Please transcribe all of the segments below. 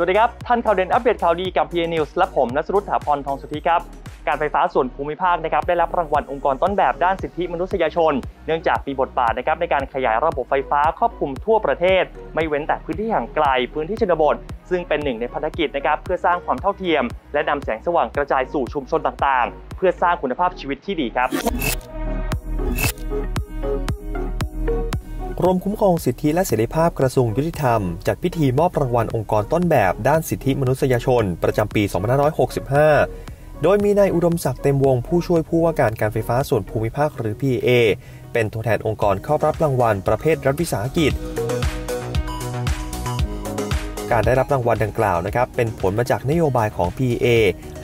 สวัสดีครับ ท่านข่าวเด่นอัปเดตข่าวดีกับ PA News และผมนัสรุตถาพรทองสุธิครับ การไฟฟ้าส่วนภูมิภาคนะครับได้รับรางวัลองค์กรต้นแบบด้านสิทธิมนุษยชน เนื่องจากมีบทบาทนะครับในการขยายระบบไฟฟ้าครอบคลุมทั่วประเทศ ไม่เว้นแต่พื้นที่ห่างไกล พื้นที่ชนบท ซึ่งเป็นหนึ่งในภารกิจนะครับเพื่อสร้างความเท่าเทียม และนำแสงสว่างกระจายสู่ชุมชนต่างๆ เพื่อสร้างคุณภาพชีวิตที่ดีครับ กรมคุ้มครองสิทธิและเสรีภาพกระทรวงยุติธรรม จัดพิธีมอบรางวัลองค์กรต้นแบบด้านสิทธิมนุษยชน ประจำปี 2565 โดยมีนายอุดมศักดิ์เต็มวงผู้ช่วยผู้ว่าการการไฟฟ้าส่วนภูมิภาคหรือ PA เป็นตัวแทนองค์กรเข้ารับรางวัลประเภทรัฐวิสาหกิจ การได้รับรางวัลดังกล่าวนะครับเป็นผลมาจากนโยบายของ PA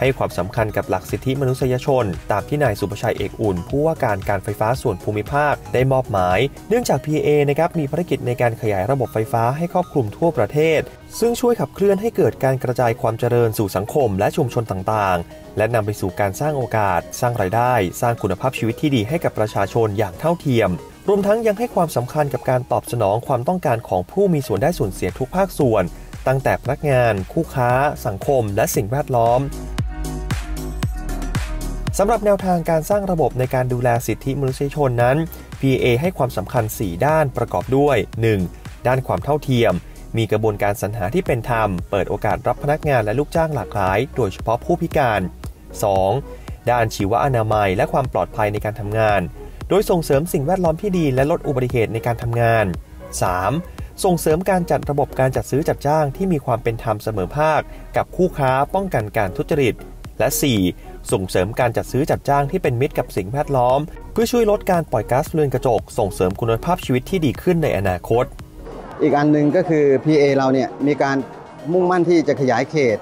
ให้ความสำคัญกับหลักสิทธิมนุษยชน ตามที่นายสุประชัยเอกอุ่น ผู้ว่าการการไฟฟ้าส่วนภูมิภาคได้มอบหมาย เนื่องจาก PA นะครับมีภารกิจในการขยายระบบไฟฟ้าให้ครอบคลุมทั่วประเทศ ซึ่งช่วยขับเคลื่อนให้เกิดการกระจายความเจริญสู่สังคมและชุมชนต่างๆ และนำไปสู่การสร้างโอกาส สร้างรายได้ สร้างคุณภาพชีวิตที่ดีให้กับประชาชนอย่างเท่าเทียมรวมทั้งยังให้ความสำคัญกับการตอบสนองความต้องการของผู้มีส่วนได้ส่วนเสียทุกภาคส่วน ตั้งแต่พนักงาน คู่ค้า สังคม และสิ่งแวดล้อมสำหรับแนวทางการสร้างระบบในการดูแลสิทธิมนุษยชนนั้น PA ให้ความสำคัญ 4 ด้านประกอบด้วย 1. ด้านความเท่าเทียม มีกระบวนการสรรหาที่เป็นธรรม เปิดโอกาสรับพนักงานและลูกจ้างหลากหลาย โดยเฉพาะผู้พิการ 2. ด้านชีวอนามัยและความปลอดภัยในการทำงาน โดยส่งเสริมสิ่งแวดล้อมที่ดีและลดอุบัติเหตุในการทำงาน 3. ส่งเสริมการจัดระบบการจัดซื้อจัดจ้างที่มีความเป็นธรรมเสมอภาค กับคู่ค้าป้องกันการทุจริต และ 4. ส่งเสริมการจัดซื้อจัดจ้างที่เป็นมิตรกับสิ่งแวดล้อม เพื่อช่วยลดการปล่อยก๊าซเรือนกระจก ส่งเสริมคุณภาพชีวิตที่ดีขึ้นในอนาคต อีกอันหนึ่งก็คือ PA เราเนี่ยมีการมุ่งมั่นที่จะขยายเขต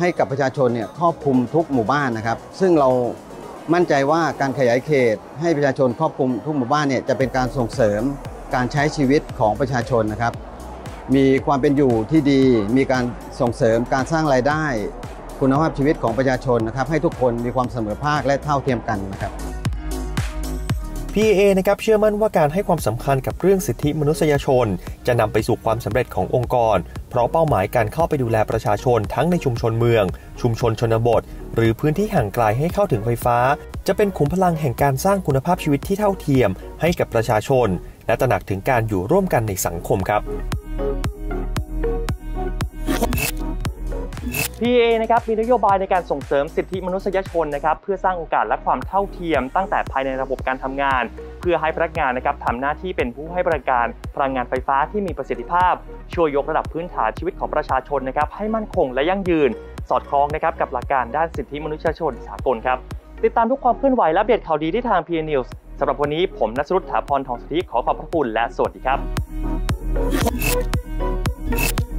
ให้กับประชาชนเนี่ยครอบคลุมทุกหมู่บ้านนะครับ ซึ่งเรามั่นใจว่าการขยายเขต ให้ประชาชนครอบคลุมทุกหมู่บ้านเนี่ยจะเป็นการส่งเสริม การใช้ชีวิตของประชาชนนะครับ มีความเป็นอยู่ที่ดี มีการส่งเสริมการสร้างรายได้ คุณภาพชีวิตของประชาชนนะครับ ให้ทุกคนมีความเสมอภาคและเท่าเทียมกันนะครับ PA นะครับเชื่อมั่นว่าการให้ความสำคัญกับเรื่องสิทธิมนุษยชน จะนำไปสู่ความสำเร็จขององค์กร เพราะเป้าหมายการเข้าไปดูแลประชาชนทั้งในชุมชนเมือง ชุมชนชนบท หรือพื้นที่ห่างไกลให้เข้าถึงไฟฟ้า จะเป็นขุมพลังแห่งการสร้างคุณภาพชีวิตที่เท่าเทียมให้กับประชาชน และตระหนักถึงการอยู่ร่วมกันในสังคมครับ PA นะครับมีนโยบายในการส่งเสริมสิทธิมนุษยชนนะครับเพื่อสร้างโอกาสและความเท่าเทียม ตั้งแต่ภายในระบบการทำงาน เพื่อให้พนักงานนะครับทำหน้าที่เป็นผู้ให้บริการพลังงานไฟฟ้าที่มีประสิทธิภาพ ช่วยยกระดับพื้นฐานชีวิตของประชาชนนะครับให้มั่นคงและยั่งยืน สอดคล้องนะครับกับหลักการด้านสิทธิมนุษยชนสากลครับติดตามทุกความเคลื่อนไหวและอัปเดข่าวดีที่ทาง PA News สำหรับวันนี้ผมนัสรุตถาพรทองสุธิขอขอบพระคุณและสวัสดีครับ